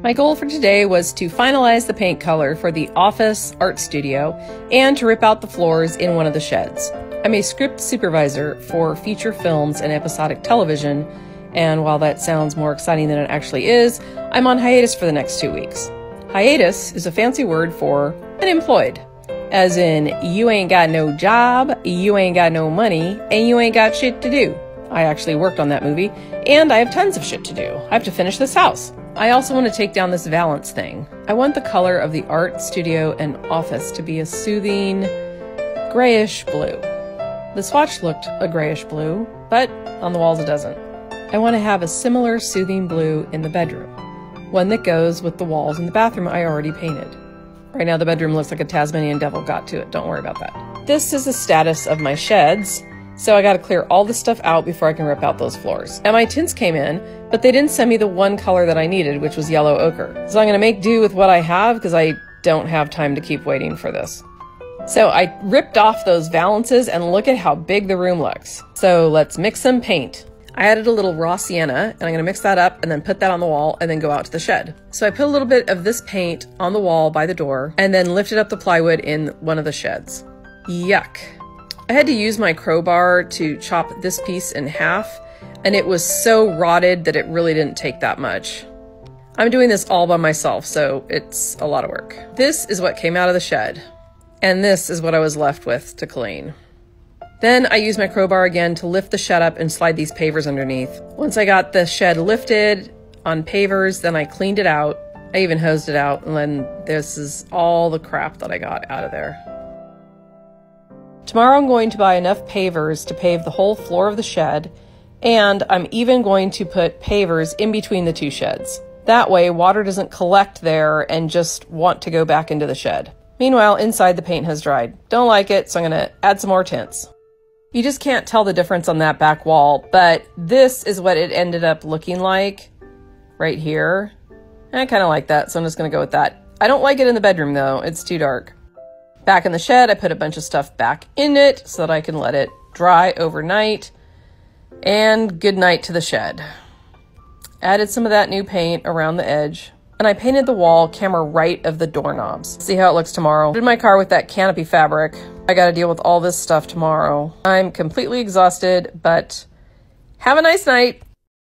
My goal for today was to finalize the paint color for the office art studio and to rip out the floors in one of the sheds. I'm a script supervisor for feature films and episodic television, and while that sounds more exciting than it actually is, I'm on hiatus for the next two weeks. Hiatus is a fancy word for unemployed, as in, you ain't got no job, you ain't got no money, and you ain't got shit to do. I actually worked on that movie, and I have tons of shit to do. I have to finish this house. I also want to take down this valance thing. I want the color of the art studio and office to be a soothing grayish blue. The swatch looked a grayish blue, but on the walls it doesn't. I want to have a similar soothing blue in the bedroom, one that goes with the walls in the bathroom I already painted. Right now the bedroom looks like a Tasmanian devil got to it, don't worry about that. This is the status of my sheds. So I got to clear all the stuff out before I can rip out those floors. And my tints came in, but they didn't send me the one color that I needed, which was yellow ochre. So I'm going to make do with what I have because I don't have time to keep waiting for this. So I ripped off those valances and look at how big the room looks. So let's mix some paint. I added a little raw sienna and I'm to mix that up and then put that on the wall and then go out to the shed. So I put a little bit of this paint on the wall by the door and then lifted up the plywood in one of the sheds. Yuck. I had to use my crowbar to chop this piece in half, and it was so rotted that it really didn't take that much. I'm doing this all by myself, so it's a lot of work. This is what came out of the shed, and this is what I was left with to clean. Then I used my crowbar again to lift the shed up and slide these pavers underneath. Once I got the shed lifted on pavers, then I cleaned it out. I even hosed it out, and then this is all the crap that I got out of there. Tomorrow I'm going to buy enough pavers to pave the whole floor of the shed, and I'm even going to put pavers in between the two sheds. That way, water doesn't collect there and just want to go back into the shed. Meanwhile, inside the paint has dried. Don't like it, so I'm going to add some more tints. You just can't tell the difference on that back wall, but this is what it ended up looking like right here. I kind of like that, so I'm just going to go with that. I don't like it in the bedroom, though. It's too dark. Back in the shed, I put a bunch of stuff back in it so that I can let it dry overnight. And good night to the shed. Added some of that new paint around the edge. And I painted the wall camera right of the doorknobs. See how it looks tomorrow. Did my car with that canopy fabric. I gotta deal with all this stuff tomorrow. I'm completely exhausted, but have a nice night.